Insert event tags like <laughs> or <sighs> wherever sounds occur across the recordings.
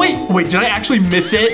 wait, wait, did I actually miss it?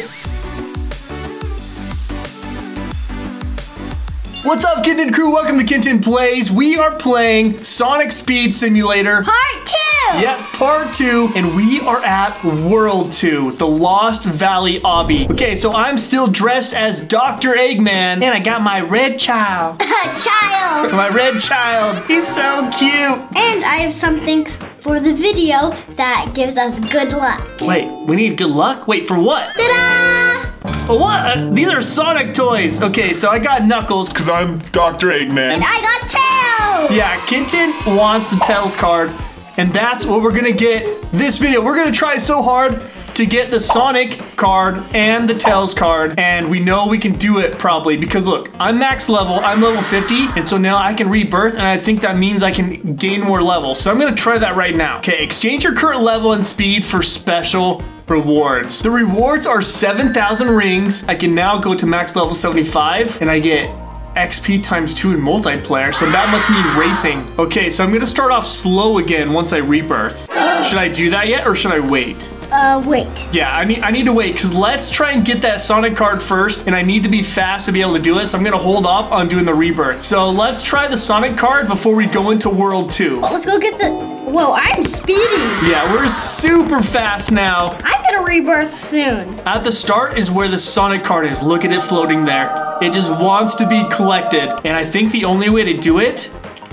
What's up, Kin Tin Krew? Welcome to Kin Tin Plays. We are playing Sonic Speed Simulator. Part two! Yep, part two, and we are at World 2, the Lost Valley Obby. Okay, so I'm still dressed as Dr. Eggman, and I got my red child. <laughs> Child! My red child. He's so cute. And I have something for the video that gives us good luck. Wait, we need good luck? Wait, for what? Ta-da! What? Uh, these are Sonic toys. Okay, so I got Knuckles because I'm Dr. Eggman. I got tail! Yeah, Kin Tin wants the Tails card, and that's what we're gonna get this video. We're gonna try so hard to get the Sonic card and the Tails card, and we know we can do it probably because look, I'm max level, I'm level 50, and so now I can rebirth, and I think that means I can gain more levels. So I'm gonna try that right now. Okay, exchange your current level and speed for special rewards. The rewards are 7,000 rings. I can now go to max level 75, and I get XP times two in multiplayer, so that must mean racing. Okay, so I'm gonna start off slow again once I rebirth. Should I do that yet, or should I wait? Uh, wait. Yeah, I need I need to wait because let's try and get that Sonic card first, and I need to be fast to be able to do it. So I'm gonna hold off on doing the rebirth. So let's try the Sonic card before we go into World Two. Let's go get the. Whoa, I'm speedy. Yeah, we're super fast now. I'm gonna rebirth soon. At the start is where the Sonic card is. Look at it floating there. It just wants to be collected, and I think the only way to do it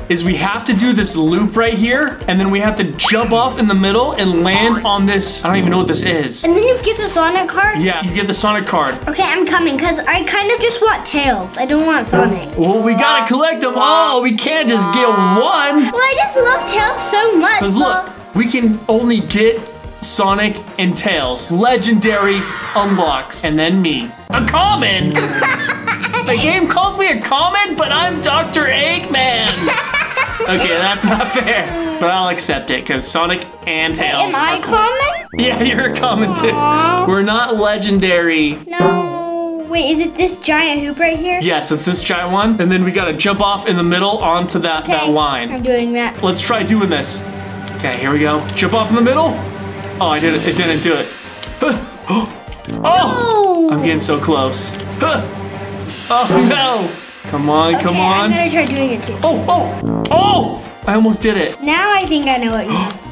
is we have to do this loop right here, and then we have to jump off in the middle and land on this. I don't even know what this is. And then you get the Sonic card? Yeah, you get the Sonic card. Okay, I'm coming because I kind of just want Tails. I don't want Sonic. Well, we gotta collect them all. We can't just get one. Well, I just love Tails so much. Because Well, look, we can only get Sonic and Tails. Legendary unlocks. And then me. A common! <laughs> the game calls me a common, but I'm Dr. Eggman! <laughs> Okay, that's not fair. But I'll accept it, because Sonic and Tails. am I are cool. common? Yeah, you're a common too. We're not legendary. No. Wait, is it this giant hoop right here? Yes, it's this giant one. And then we gotta jump off in the middle onto that, that line. I'm doing that. Let's try doing this. Okay, here we go. Jump off in the middle. Oh, I did it. It didn't do it. <gasps> Oh! Oh. I'm getting so close. <gasps> Oh no! Come on, come okay, I'm on. gonna try doing it too. Oh, oh, oh! I almost did it. Now I think I know what you <gasps> meant.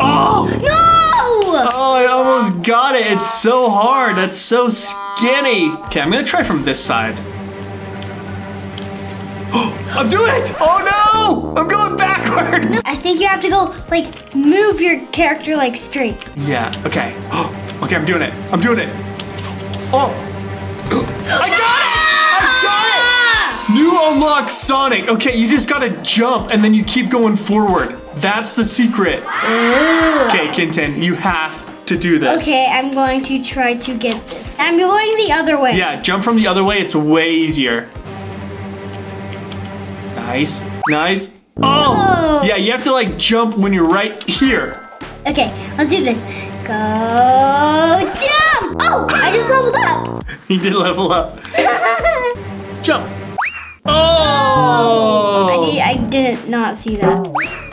Oh! No! Oh, I almost got it. It's so hard. That's so skinny. Okay, I'm gonna try from this side. <gasps> I'm doing it! Oh no! I'm going backwards! I think you have to go like move your character like straight. Yeah, okay. <gasps> okay, I'm doing it. I'm doing it. Oh! I got it! New unlock Sonic. Okay, you just gotta jump and then you keep going forward. That's the secret. Oh. Okay, Kin Tin, you have to do this. Okay, I'm going to try to get this. I'm going the other way. Yeah, jump from the other way. It's way easier. Nice. Nice. Oh! Oh. Yeah, you have to like jump when you're right here. Okay, let's do this. Go jump! Oh, I just leveled up. <laughs> You did level up. <laughs> Jump. Oh! I, Oh! need, I didn't not see that.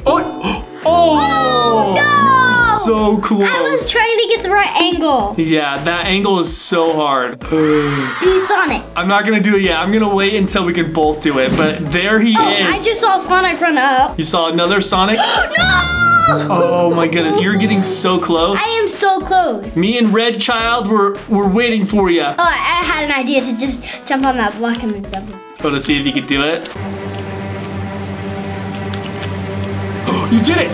Oh! <gasps> Oh! oh! No! So close. I was trying to get the right angle. Yeah, that angle is so hard. <sighs> Be Sonic. I'm not gonna do it yet. I'm gonna wait until we can both do it. But there he Oh, is. I just saw Sonic run up. You saw another Sonic? <gasps> No! Oh my goodness, you're getting so close. I am so close. Me and Red Child were were waiting for you. Oh, I I had an idea to just jump on that block and then jump. Go to see if you could do it. <gasps> you did it!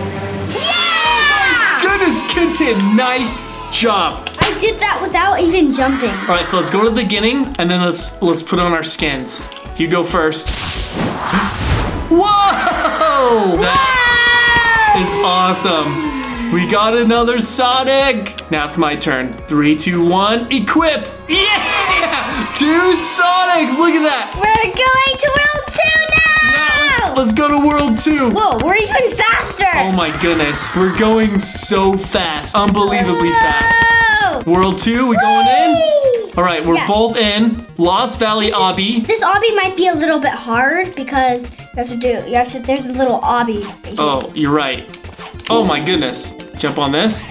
Yeah! Goodness, Kin Tin, nice job. I did that without even jumping. All right, so let's go to the beginning and then let's let's put on our skins. You go first. <gasps> Whoa! That is awesome. We got another Sonic. Now it's my turn. Three, two, one, equip. Yeah! Two Sonics. Look at that. We're going to World 2 now! Let's go to World 2. Whoa, we're even faster! Oh my goodness. We're going so fast. Unbelievably fast. Whoa! World 2, we going in? All right, we're Yeah. both in. Lost Valley Obby. This obby might be a little bit hard because you have to do, you have to, there's a little obby. here. Oh, you're right. Oh my goodness. Jump on this.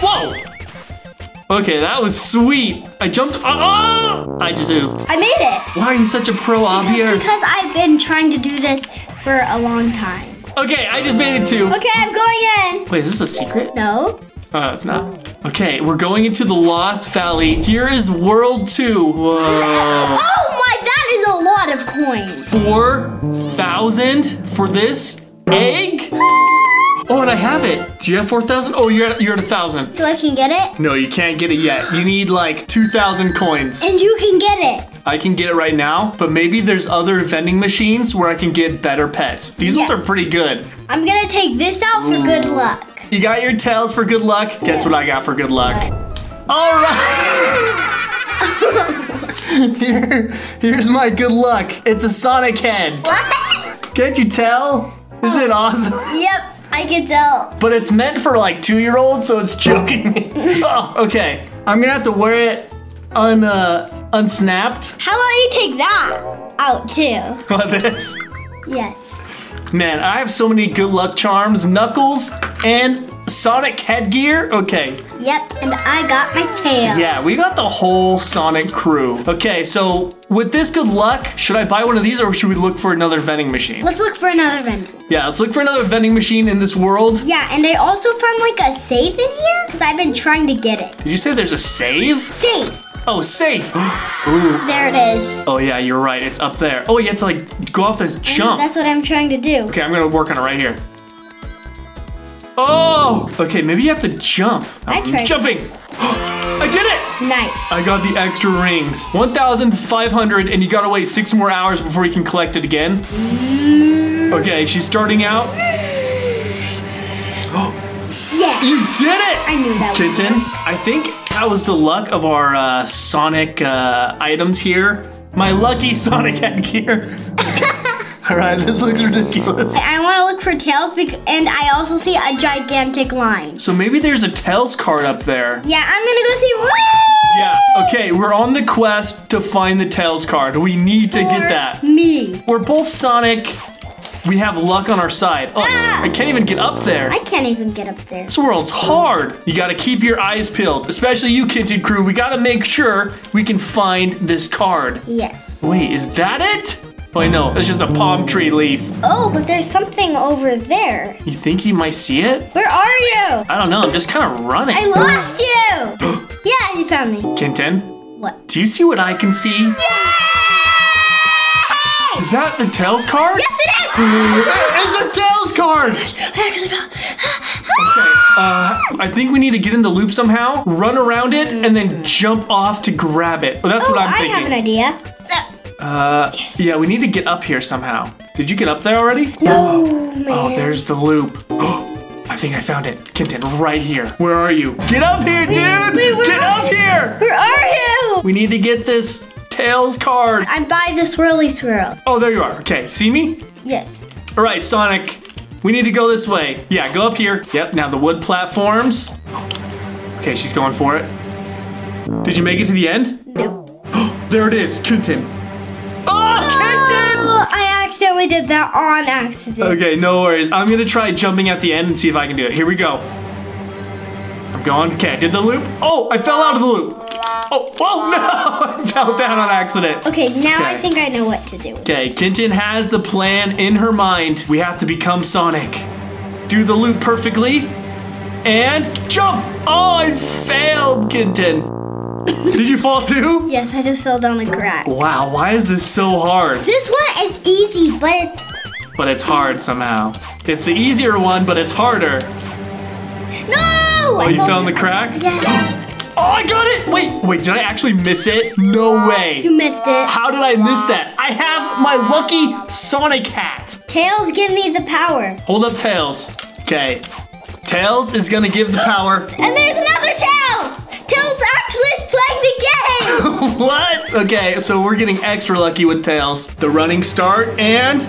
Whoa! Okay, that was sweet. I jumped. Oh! I just oofed. I made it. Why are you such a pro here? Because I've been trying to do this for a long time. Okay, I just made it too. Okay, I'm going in. Wait, is this a secret? No. Oh, it's not. Okay, we're going into the Lost Valley. Here is World 2. Whoa. <laughs> Oh my, that is a lot of coins. 4,000 for this egg? <laughs> Oh, and I have it. Do you have 4,000? Oh, you're at, you're at 1,000. So I can get it? No, you can't get it yet. You need like 2,000 coins. And you can get it. I can get it right now, but maybe there's other vending machines where I can get better pets. These Yes. ones are pretty good. I'm gonna take this out for good luck. You got your tails for good luck. Guess what I got for good luck? All right. <laughs> Here, here's my good luck. It's a Sonic head. What? Can't you tell? Isn't it oh. awesome? Yep, I can tell. But it's meant for like two-year-olds, so it's joking me. <laughs> oh, okay. I'm gonna have to wear it un uh, unsnapped. How about you take that out too? <laughs> What this? Yes. Man, I have so many good luck charms, Knuckles, and Sonic headgear. Okay, Yep, and I got my tail. yeah, we got the whole Sonic crew. Okay, so with this good luck, should I buy one of these or should we look for another vending machine? Let's look for another vending. Yeah, let's look for another vending machine in this world. Yeah, and I also found like a safe in here because I've been trying to get it. Did you say there's a save? Safe. Oh, safe. <gasps> Ooh. There it is. Oh yeah, you're right. It's up there. Oh, you have to like go off this jump. That's what I'm trying to do. Okay, I'm gonna work on it right here. Oh! Okay, maybe you have to jump. I I'm tried. jumping. <gasps> I did it! Nice. I got the extra rings. 1,500 and you gotta wait six more hours before you can collect it again. <gasps> Okay, she's starting out. <gasps> Yeah. You did it! I knew that. one. Kin Tin, I think that was the luck of our uh, Sonic uh, items here. My lucky Sonic <laughs> headgear. All right, this looks ridiculous. I want to look for tails, bec- and I also see a gigantic line. So maybe there's a Tails card up there. Yeah, I'm gonna go see. Yeah, okay, we're on the quest to find the Tails card. We need to get that. Me. We're both Sonic. We have luck on our side. Oh, Ah. I can't even get up there. I can't even get up there. This world's hard. You gotta keep your eyes peeled, especially you, Kin Tin Krew. We gotta make sure we can find this card. Yes. Wait, is that it? Wait, no, it's just a palm tree leaf. Oh, but there's something over there. You think you might see it? Where are you? I don't know, I'm just kind of running. I lost you. <gasps> yeah, you found me. Kin Tin, What? do you see what I can see? Yay! Is that the Tails card? Yes, it is. <gasps> It's the Tails card! Okay, uh, I think we need to get in the loop somehow, run around it, and then jump off to grab it. Well, that's Oh, what I'm thinking. I have an idea. Uh, yeah, we need to get up here somehow. Did you get up there already? No, man. Oh, there's the loop. <gasps> I think I found it. Kin Tin, right here. Where are you? Get up here, dude! wait, where get up you? here! Where are you? We need to get this Tails card. I'm by the swirly swirl. Oh, there you are. Okay, see me? Yes. All right, Sonic. We need to go this way. Yeah, go up here. Yep, now the wood platforms. Okay, she's going for it. Did you make it to the end? No. <gasps> There it is, Kin Tin. Kin Tin! I accidentally did that on accident. Okay, no worries. I'm gonna try jumping at the end and see if I can do it. Here we go. I'm going. Okay, I did the loop. Oh, I fell out of the loop. Oh, oh <laughs> no! I fell down on accident. Okay, now I think I know what to do. Okay, Kin Tin has the plan in her mind. We have to become Sonic. Do the loop perfectly. And jump! Oh, I failed, Kin Tin. Did you fall too? Yes, I just fell down a crack. Wow, why is this so hard? This one is easy, but it's But it's hard somehow. It's the easier one, but it's harder. no. Oh, you fell in the crack? Yes, Oh, I got it! Wait, wait, did I actually miss it? No way. you missed it. How did I miss that? I have my lucky Sonic hat. Tails, give me the power. Hold up Tails. Okay. Tails is gonna give the power. And there's another Tails. Tails actually is playing the game. <laughs> what? Okay, so we're getting extra lucky with Tails. The running start and.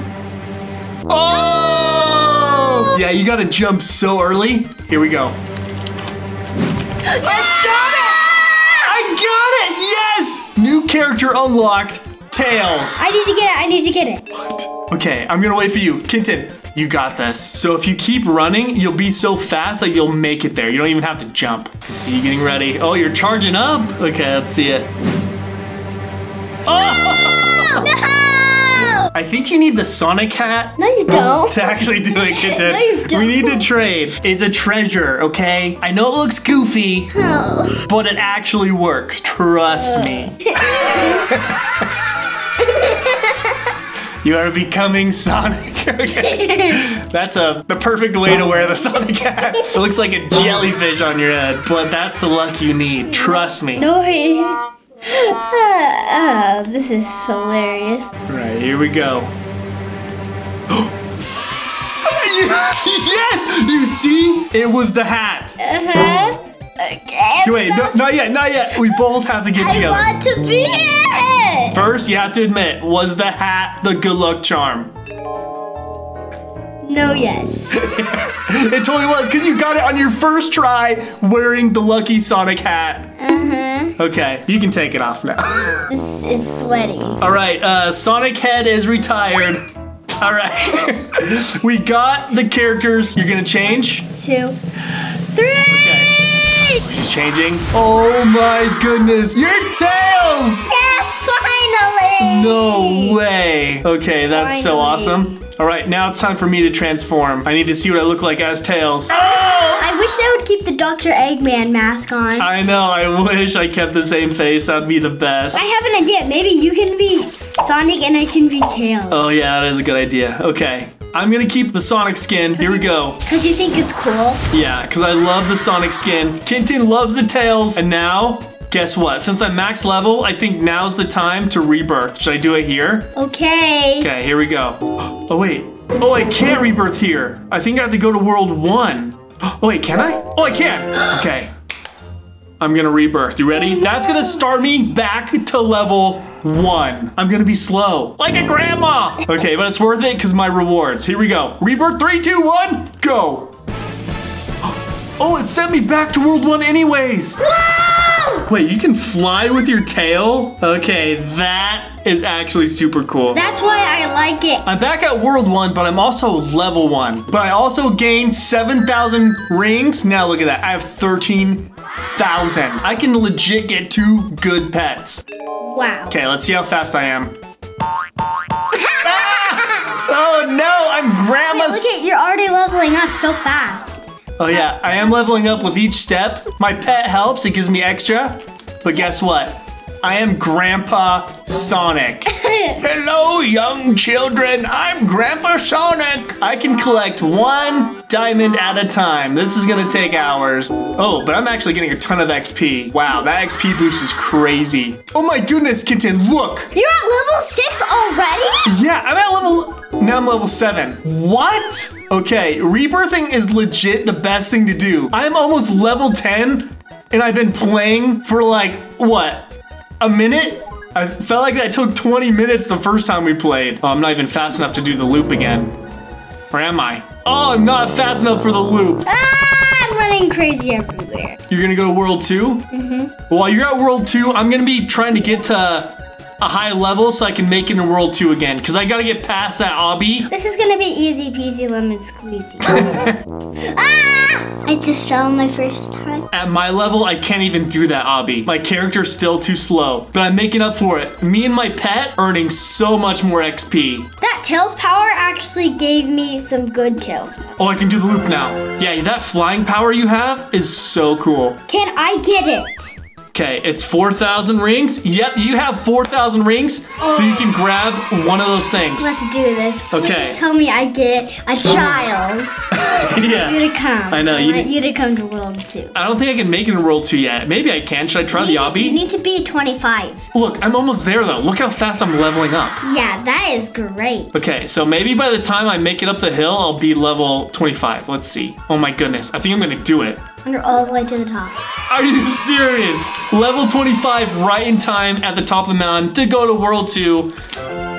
Oh! Yeah, you gotta jump so early. Here we go. I got it! I got it! Yes! New character unlocked. Tails. I need to get it. I need to get it. What? Okay, I'm gonna wait for you. Kin Tin, You got this. So if you keep running, you'll be so fast that you'll make it there. You don't even have to jump. See you getting ready. Oh, you're charging up. Okay, let's see it. Oh! No! I think you need the Sonic hat No, you don't. to actually do it, Kin Tin. <laughs> No, you don't. We need to trade. It's a treasure, okay? I know it looks goofy, Oh. but it actually works. Trust me. <laughs> you are becoming Sonic. <laughs> okay. That's a the perfect way to wear the Sonic hat. It looks like a jellyfish on your head, but that's the luck you need. Trust me. No, wait. Oh, this is hilarious. All right, here we go. <gasps> yes! You see? It was the hat. Uh-huh. Okay. Wait, no, not yet, not yet. We both have to get I together. want to be it! First, you have to admit, was the hat the good luck charm? No, yes. <laughs> It totally was, because you got it on your first try wearing the lucky Sonic hat. Uh-huh. Okay, you can take it off now. <laughs> This is sweaty. All right, uh, Sonic Head is retired. All right, <laughs> we got the characters. You're gonna change. Two, three! She's changing. Oh my goodness, your tails! Yes, finally! No way. Okay, that's so awesome. All right, now it's time for me to transform. I need to see what I look like as Tails. Oh! I wish they would keep the Dr. Eggman mask on. I know, I wish I kept the same face. That'd be the best. I have an idea. Maybe you can be Sonic and I can be Tails. Oh yeah, that is a good idea. Okay, I'm gonna keep the Sonic skin. Here we go. Because you think it's cool. Yeah, because I love the Sonic skin. Kin Tin loves the Tails. And now, guess what? Since I'm max level, I think now's the time to rebirth. Should I do it here? Okay. Okay, here we go. <gasps> Oh wait. Oh, I can't rebirth here. I think I have to go to world one. <gasps> Oh wait, can I? Oh, I can. <gasps> Okay. I'm gonna rebirth. You ready? That's gonna start me back to level one. I'm gonna be slow, like a grandma. Okay, but it's worth it because my rewards. Here we go. Rebirth, three, two, one, go. <gasps> Oh, it sent me back to world one anyways. Whoa! Wait, you can fly with your tail? Okay, that is actually super cool. That's why I like it. I'm back at World 1, but I'm also level 1. But I also gained 7,000 rings. Now look at that. I have 13,000. I can legit get two good pets. Wow. Okay, let's see how fast I am. <laughs> Ah! Oh no, I'm grandma's. Look at you're already leveling up so fast. Oh yeah, I am leveling up with each step. My pet helps, it gives me extra. But guess what? I am Grandpa Sonic. <laughs> Hello, young children. I'm Grandpa Sonic. I can collect one diamond at a time. This is gonna take hours. Oh, but I'm actually getting a ton of XP. Wow, that XP boost is crazy. Oh my goodness, Kin Tin, look. You're at level six already? Yeah, I'm at level. Now I'm level seven. What? Okay, rebirthing is legit the best thing to do. I'm almost level 10, and I've been playing for like, what, a minute? I felt like that took 20 minutes the first time we played. Oh, I'm not even fast enough to do the loop again. Or am I? Oh, I'm not fast enough for the loop. Ah, I'm running crazy everywhere. You're gonna go to World 2? Mm-hmm. While you're at World 2, I'm gonna be trying to get to a high level so I can make it in World 2 again. Because I gotta get past that obby. This is gonna be easy peasy lemon squeezy. <laughs> ah! I just fell my first time. At my level, I can't even do that obby. My character's still too slow, but I'm making up for it. Me and my pet earning so much more XP. That tails power actually gave me some good tails. Oh, I can do the loop now. Yeah, that flying power you have is so cool. Can I get it? Okay, it's 4,000 rings. Yep, you have 4,000 rings, so you can grab one of those things. Let's do this. Please Okay. tell me I get a child. <laughs> yeah. You to come. I know, I you want need- you to come to World 2. I don't think I can make it in World 2 yet. Maybe I can. Should I try the need You need to be 25. Look, I'm almost there though. Look how fast I'm leveling up. Yeah, that is great. Okay, so maybe by the time I make it up the hill, I'll be level 25. Let's see. Oh my goodness, I think I'm gonna do it. You're all the way to the top. Are you serious? Level 25 right in time at the top of the mountain to go to World 2.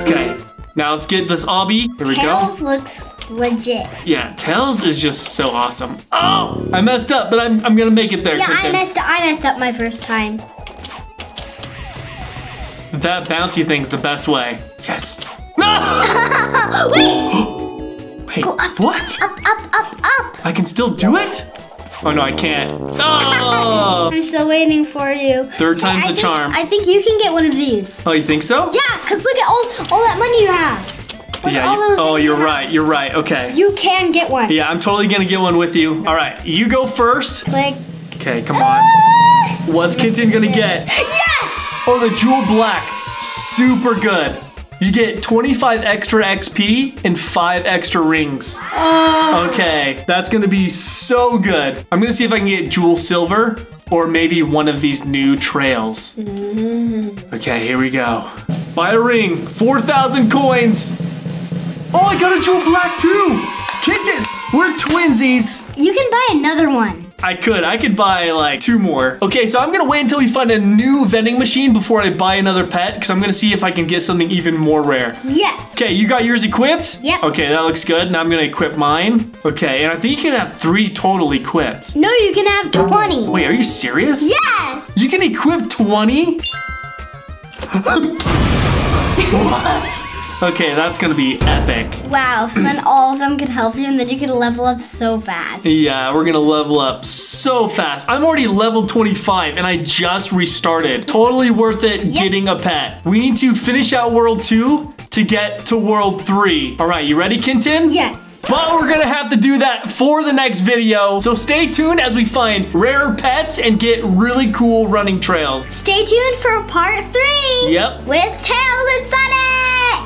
Okay, now let's get this obby. Here we Tails go. looks legit. Yeah, Tails is just so awesome. Oh, I messed up, but I'm, I'm gonna make it there, Yeah, I Kin Tin. messed I messed up my first time. That bouncy thing's the best way. Yes. No! <laughs> <gasps> Wait! Go up. What? Up, up, up, up. I can still do it? Oh no, I can't. Oh! I'm still waiting for you. Third time's the think- charm. I think you can get one of these. Oh, you think so? Yeah, because look at all, all that money you have. With Yeah, all you- those oh, you're you right. You're right. Okay. You can get one. Yeah, I'm totally gonna get one with you. All right, you go first. Like, Okay, come on. Ah! What's Kin Tin gonna get? yes! Oh, the Jewel Black. Super good. You get 25 extra XP and 5 extra rings. Oh, Okay, that's gonna be so good. I'm gonna see if I can get Jewel Silver or maybe one of these new trails. Mm. Okay, here we go. Buy a ring, 4,000 coins. Oh, I got a Jewel Black too. Kin Tin, we're twinsies. you can buy another one. I could. I could buy like two more. Okay, so I'm gonna wait until we find a new vending machine before I buy another pet because I'm gonna see if I can get something even more rare. Yes. Okay, you got yours equipped? Yep. Okay, that looks good. Now I'm gonna equip mine. Okay, and I think you can have three total equipped. No, you can have 20. Wait, are you serious? Yes! You can equip 20? <laughs> what? Okay, that's gonna be epic. Wow, so then all of them could help you and then you could level up so fast. Yeah, we're gonna level up so fast. I'm already level 25 and I just restarted. Totally worth it getting a pet. We need to finish out world two to get to world three. All right, you ready, Kin Tin? Yes. But we're gonna have to do that for the next video. So stay tuned as we find rare pets and get really cool running trails. Stay tuned for part three. Yep. With Tails and Sonic.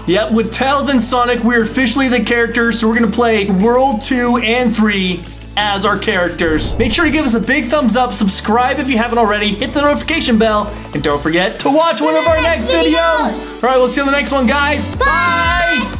Yep, with Tails and Sonic, we're officially the characters, so we're gonna play World 2 and 3 as our characters. Make sure to give us a big thumbs up, subscribe if you haven't already, hit the notification bell, and don't forget to watch one of our next videos. All right, we'll see you on the next one, guys. Bye.